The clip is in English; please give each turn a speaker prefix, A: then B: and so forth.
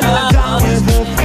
A: down, down, down, down,